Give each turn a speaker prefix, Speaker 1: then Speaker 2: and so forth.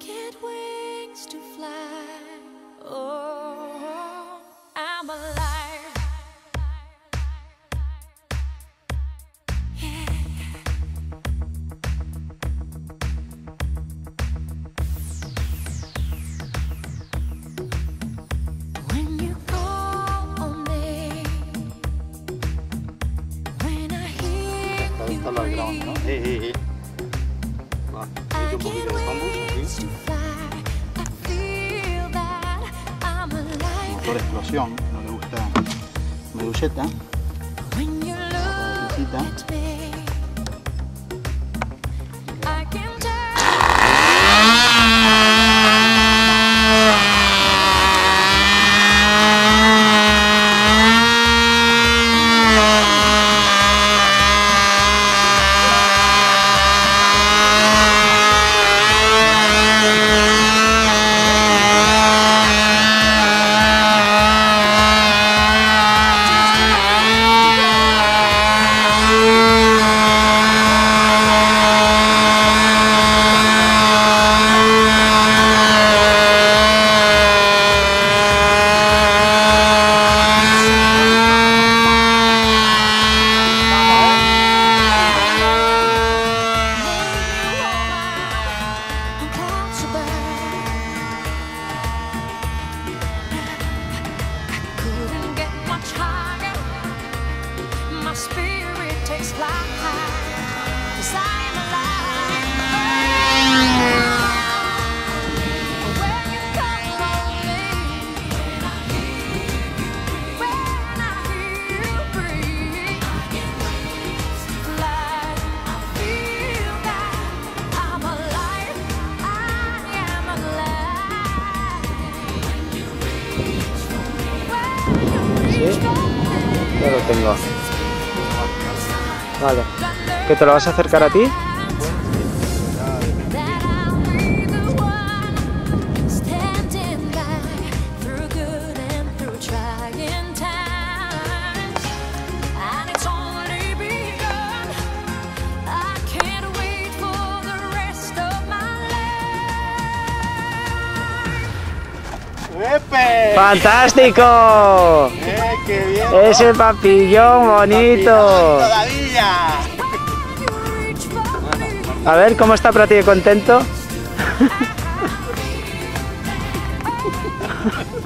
Speaker 1: Get wings to fly. Oh, I'm alive. Yeah. When you call on me, when I hear you
Speaker 2: grabando,
Speaker 1: breathe.
Speaker 2: Va,
Speaker 1: I
Speaker 2: sigue un Motor explosión, no le gusta medulleta.
Speaker 1: Spirit takes flight. 'Cause I'm alive. When you call on me, when I hear you breathe, fly. I feel that I'm alive. I am alive. When you reach for me,
Speaker 3: Ya lo tengo. Vale. ¿Que te lo vas a acercar a ti? ¡Fantástico!
Speaker 2: Eh, qué
Speaker 3: ¡Ese papillón bonito! A ver, ¿cómo está Prati de contento?